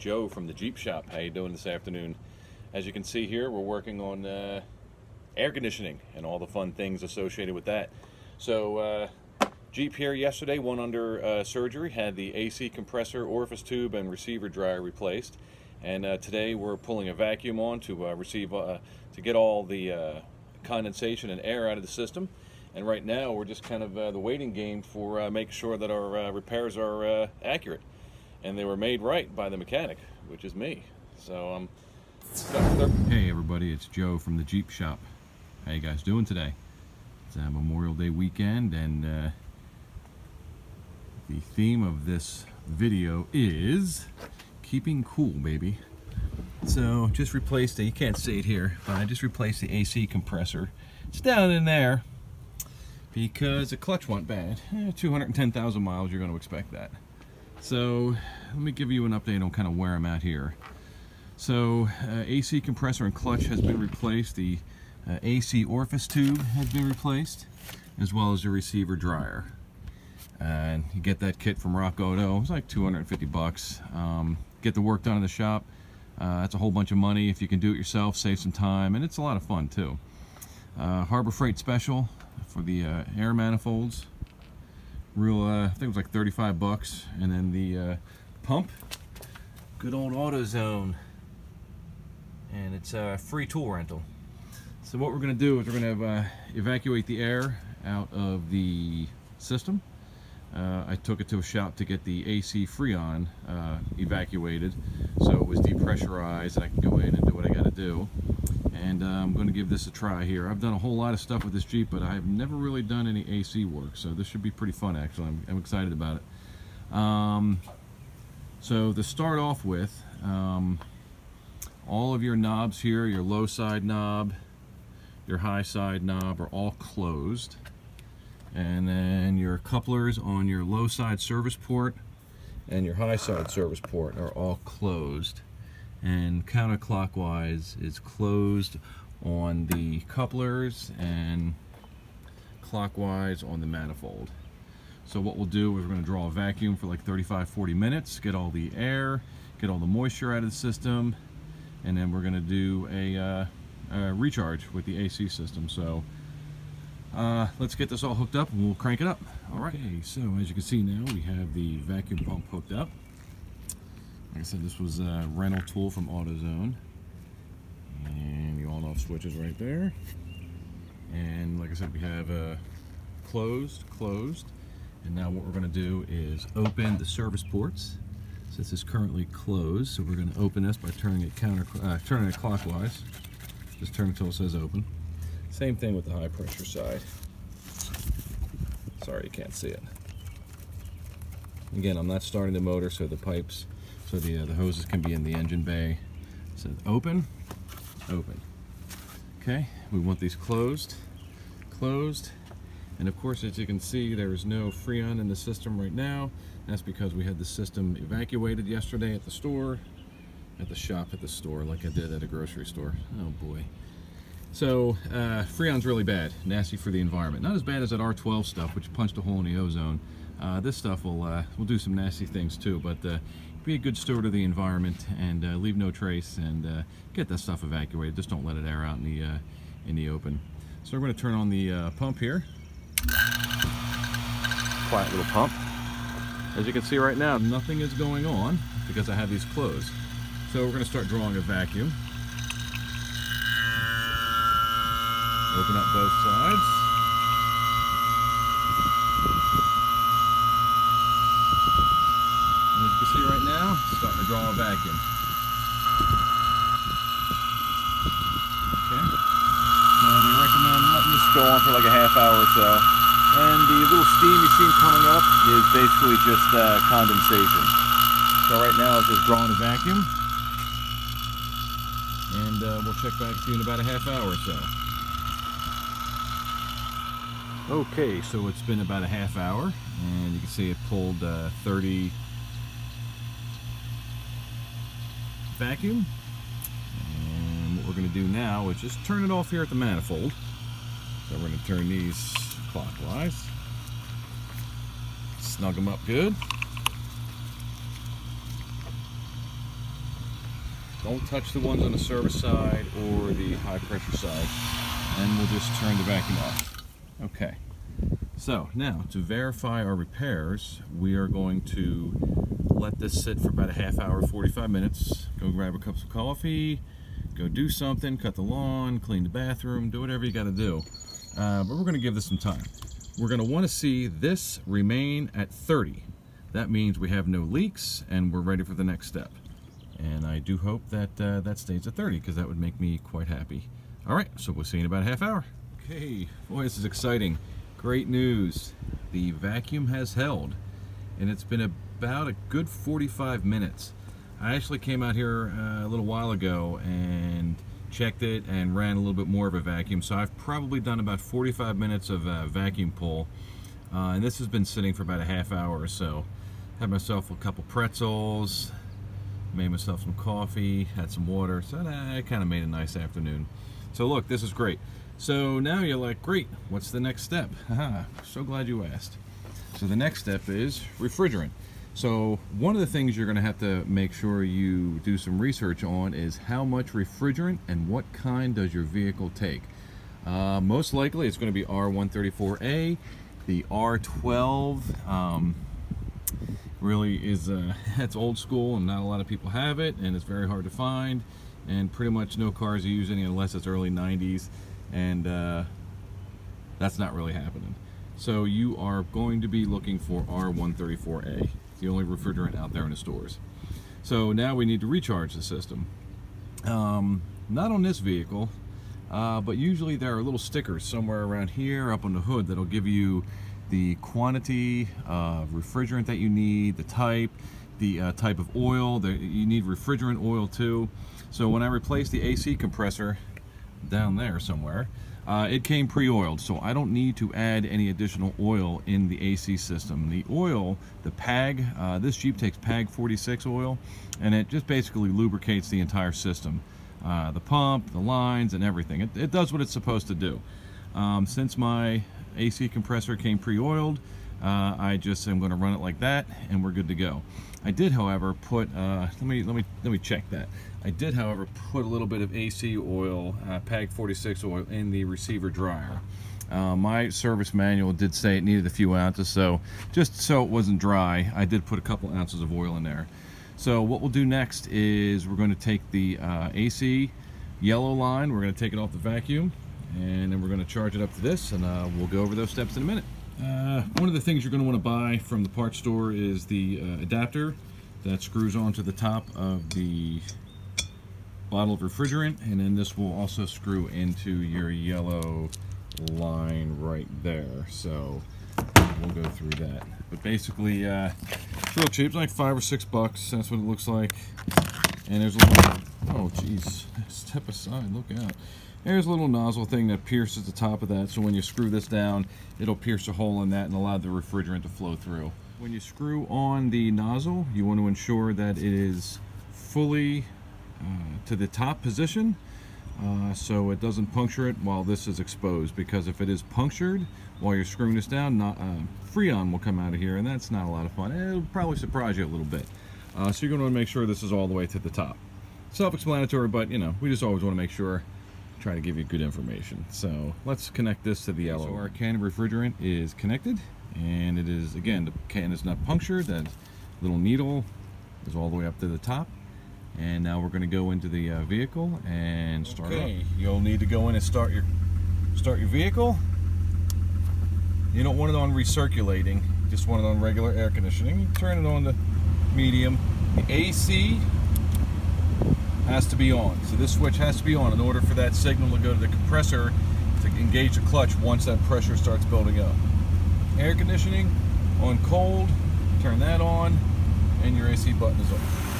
Joe from the Jeep Shop. How you doing this afternoon? As you can see here, we're working on uh, air conditioning and all the fun things associated with that. So uh, Jeep here yesterday went under uh, surgery, had the AC compressor, orifice tube, and receiver dryer replaced. And uh, today we're pulling a vacuum on to uh, receive uh, to get all the condensation and air out of the system. And right now we're just kind of the waiting game for making sure that our repairs are accurate and they were made right by the mechanic, which is me. So um. Hey everybody, it's Joe from the Jeep Shop. How you guys doing today? It's a Memorial Day weekend and uh, the theme of this video is keeping cool, baby. So just replaced it, you can't see it here, but I just replaced the AC compressor. It's down in there because the clutch went bad. Eh, 210,000 miles, you're going to expect that. So let me give you an update on kind of where I'm at here. So uh, AC compressor and clutch has been replaced. The uh, AC orifice tube has been replaced as well as the receiver dryer. And you get that kit from Rock Auto. It's like 250 bucks. Um, get the work done in the shop. Uh, that's a whole bunch of money. If you can do it yourself, save some time, and it's a lot of fun too. Uh, Harbor Freight Special for the uh, air manifolds real uh, I think it was like 35 bucks. And then the uh, pump good old AutoZone. And it's a free tool rental. So what we're gonna do is we're gonna uh, evacuate the air out of the system. Uh, I took it to a shop to get the AC Freon uh, evacuated. So it was depressurized. And I can go in and do what I gotta do and uh, I'm going to give this a try here. I've done a whole lot of stuff with this Jeep, but I've never really done any AC work, so this should be pretty fun actually. I'm, I'm excited about it. Um, so to start off with, um, all of your knobs here, your low side knob, your high side knob are all closed. And then your couplers on your low side service port and your high side service port are all closed and counterclockwise is closed on the couplers and clockwise on the manifold. So what we'll do is we're going to draw a vacuum for like 35-40 minutes, get all the air, get all the moisture out of the system, and then we're going to do a, uh, a, recharge with the AC system. So uh, let's get this all hooked up and we'll crank it up. All right. Okay, so as you can see now we have the vacuum pump hooked up. Like I said, this was a rental tool from AutoZone. And the on-off switch is right there. And like I said, we have a closed, closed. And now what we're going to do is open the service ports. So this is currently closed, so we're going to open this by turning it counter, uh, turning it clockwise. Just turn until it says open. Same thing with the high pressure side. Sorry you can't see it. Again, I'm not starting the motor, so the pipes so the, uh, the hoses can be in the engine bay. So open, open. Okay, we want these closed, closed. And of course, as you can see, there is no Freon in the system right now. That's because we had the system evacuated yesterday at the store, at the shop at the store, like I did at a grocery store. Oh boy. So uh, Freon's really bad, nasty for the environment. Not as bad as that R12 stuff, which punched a hole in the ozone. Uh, this stuff will uh, will do some nasty things too, but uh, be a good steward of the environment and uh, leave no trace and uh, get that stuff evacuated. Just don't let it air out in the uh, in the open. So we're going to turn on the uh, pump here. Quiet little pump. As you can see right now, nothing is going on because I have these closed. So we're going to start drawing a vacuum. Open up both sides. see right now, starting to draw a vacuum. Okay. Now they recommend letting this go on for like a half hour or so. And the little steam you see coming up is basically just uh, condensation. So right now it's just drawing a vacuum. And uh, we'll check back to you in about a half hour or so. Okay, so it's been about a half hour, and you can see it pulled uh, 30 vacuum. And what we're going to do now is just turn it off here at the manifold. So we're going to turn these clockwise. Snug them up good. Don't touch the ones on the service side or the high pressure side. And we'll just turn the vacuum off. Okay. So now to verify our repairs, we are going to let this sit for about a half hour, 45 minutes. Go grab a cup of coffee, go do something, cut the lawn, clean the bathroom, do whatever you got to do. Uh, but we're going to give this some time. We're going to want to see this remain at 30. That means we have no leaks and we're ready for the next step. And I do hope that uh, that stays at 30 because that would make me quite happy. All right, so we'll see you in about a half hour. Okay, boy, this is exciting. Great news. The vacuum has held and it's been about a good 45 minutes. I actually came out here uh, a little while ago and checked it and ran a little bit more of a vacuum. So I've probably done about 45 minutes of uh, vacuum pull. Uh, and this has been sitting for about a half hour or so. Had myself a couple pretzels, made myself some coffee, had some water. So I kind of made a nice afternoon. So look, this is great. So now you're like, great, what's the next step? Haha, so glad you asked. So the next step is refrigerant. So one of the things you're going to have to make sure you do some research on is how much refrigerant and what kind does your vehicle take. Uh, most likely it's going to be R134A. The R12 um, really is uh, it's old school and not a lot of people have it and it's very hard to find and pretty much no cars are using it unless it's early 90s and uh, that's not really happening. So you are going to be looking for R134A the only refrigerant out there in the stores. So now we need to recharge the system. Um, not on this vehicle, uh, but usually there are little stickers somewhere around here up on the hood that'll give you the quantity of refrigerant that you need, the type, the uh, type of oil, the, you need refrigerant oil too. So when I replace the AC compressor down there somewhere, uh, it came pre-oiled, so I don't need to add any additional oil in the AC system. The oil, the PAG, uh, this Jeep takes PAG 46 oil, and it just basically lubricates the entire system. Uh, the pump, the lines, and everything. It, it, does what it's supposed to do. Um, since my AC compressor came pre-oiled, uh, I just am going to run it like that, and we're good to go. I did, however, put uh, let me let me let me check that. I did, however, put a little bit of AC oil, uh, PAG 46 oil, in the receiver dryer. Uh, my service manual did say it needed a few ounces, so just so it wasn't dry, I did put a couple ounces of oil in there. So what we'll do next is we're going to take the uh, AC yellow line, we're going to take it off the vacuum, and then we're going to charge it up to this, and uh, we'll go over those steps in a minute. Uh, one of the things you're going to want to buy from the parts store is the uh, adapter that screws onto the top of the bottle of refrigerant and then this will also screw into your yellow line right there. So we'll go through that. But basically uh, it's real cheap. It's like five or six bucks. That's what it looks like. And there's a little oh jeez. Step aside. Look out. There's a little nozzle thing that pierces the top of that. So when you screw this down it'll pierce a hole in that and allow the refrigerant to flow through. When you screw on the nozzle you want to ensure that it is fully to the top position uh, so it doesn't puncture it while this is exposed because if it is punctured while you're screwing this down not, uh, freon will come out of here and that's not a lot of fun. It'll probably surprise you a little bit. Uh, so you're going to want to make sure this is all the way to the top. Self-explanatory but you know we just always want to make sure try to give you good information. So let's connect this to the yellow so our can of refrigerant is connected and it is again the can is not punctured that little needle is all the way up to the top and now we're going to go into the uh, vehicle and start okay. up. You'll need to go in and start your start your vehicle. You don't want it on recirculating, just want it on regular air conditioning. You turn it on to medium. The AC has to be on. So this switch has to be on in order for that signal to go to the compressor to engage the clutch once that pressure starts building up. Air conditioning on cold, turn that on, and your AC button is off.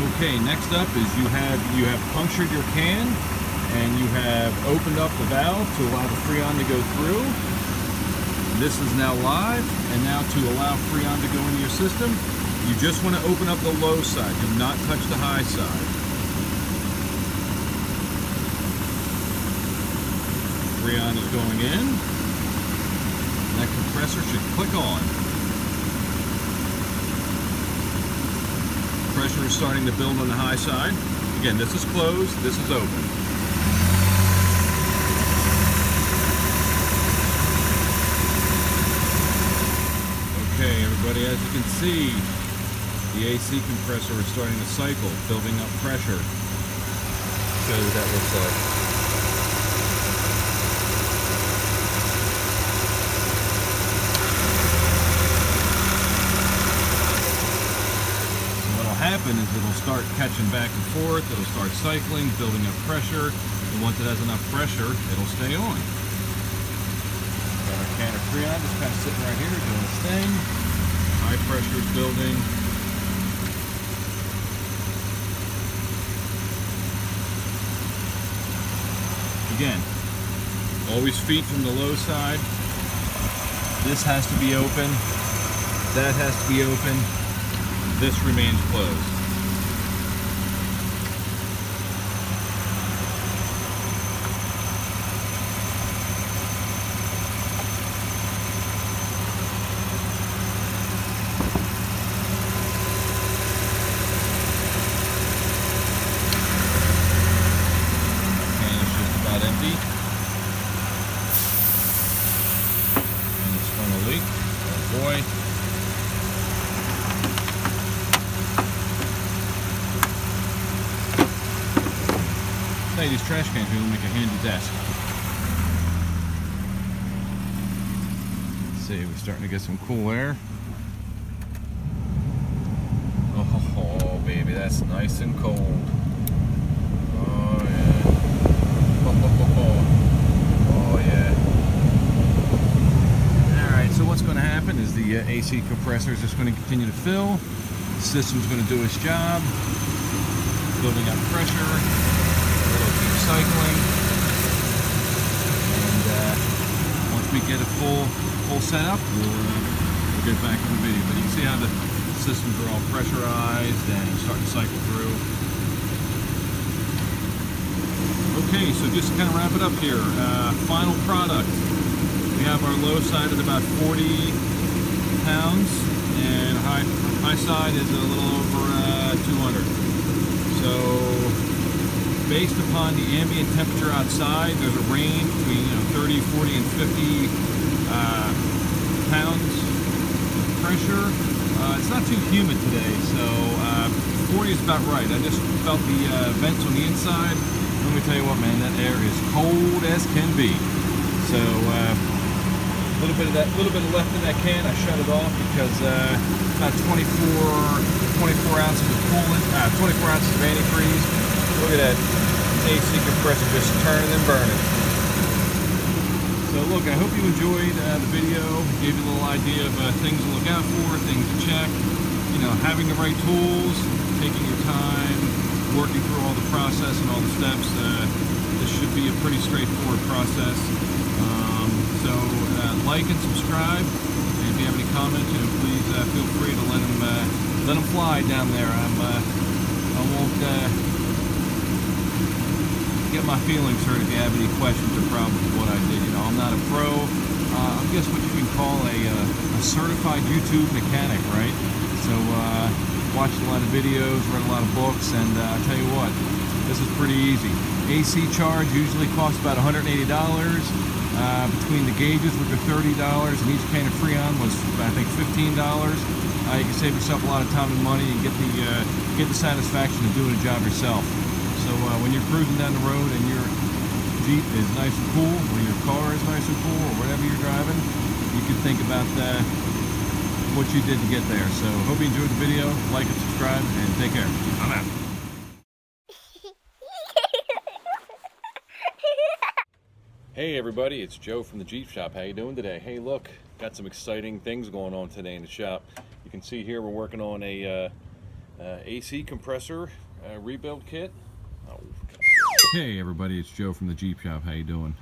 Okay, next up is you have you have punctured your can and you have opened up the valve to allow the Freon to go through. This is now live and now to allow Freon to go into your system, you just want to open up the low side. Do not touch the high side. Freon is going in. That compressor should click on. Is starting to build on the high side. Again, this is closed, this is open. Okay, everybody, as you can see, the AC compressor is starting to cycle, building up pressure. Show you what that looks like. Happen is it'll start catching back and forth, it'll start cycling, building up pressure, and once it has enough pressure, it'll stay on. Got our can of Freon just kind of sitting right here doing its thing. High pressure is building. Again, always feet from the low side. This has to be open. That has to be open this remains closed. Oh boy. Say these trash cans really make a handy desk. Let's see, we're starting to get some cool air. Oh, baby, that's nice and cold. Oh, yeah. Oh, yeah. Alright, so what's going to happen is the uh, AC compressor is just going to continue to fill. The system's going to do its job, building up pressure cycling. And uh, once we get a full full setup, we'll, uh, we'll get back on the video. But you can see how the systems are all pressurized and starting to cycle through. Okay, so just to kind of wrap it up here, uh, final product. We have our low side at about 40 pounds, and high high side is a little over uh, 200. So based upon the ambient temperature outside, there's a range between you know 30, 40, and 50 uh, pounds pressure. Uh, it's not too humid today, so uh, 40 is about right. I just felt the uh, vents on the inside. Let me tell you what, man, that air is cold as can be. So a uh, little bit of that, a little bit of left in that can. I shut it off because uh, about 24, 24 ounces of coolant, 24 ounces of antifreeze Look at that AC compressor just turning and burning. So look, I hope you enjoyed uh, the video. Gave you a little idea of uh, things to look out for, things to check. You know, having the right tools, taking your time, working through all the process and all the steps. Uh, this should be a pretty straightforward process. Um, so uh, like and subscribe. And if you have any comments, you know, please uh, feel free to let them uh, let them fly down there. I'm I won't get my feelings hurt if you have any questions or problems with what I did. You know, I'm not a pro. Uh, I'm what you can call a, uh, a certified YouTube mechanic, right? So, uh, watched a lot of videos, read a lot of books, and uh, I'll tell you what, this is pretty easy. AC charge usually costs about $180. Uh, between the gauges, which are $30, and each can of Freon was, I think, $15. Uh, you can save yourself a lot of time and money and get the uh, get the satisfaction of doing a job yourself. So uh, when you're cruising down the road and your Jeep is nice and cool, or your car is nice and cool, or whatever you're driving, you can think about uh, what you did to get there. So hope you enjoyed the video. Like and subscribe, and take care. I'm out. Hey everybody, it's Joe from the Jeep Shop. How you doing today? Hey look, got some exciting things going on today in the shop. You can see here we're working on a uh, uh, AC compressor uh, rebuild kit. Hey everybody, it's Joe from the Jeep Shop. How you doing?